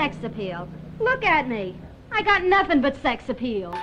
sex appeal. Look at me. I got nothing but sex appeal.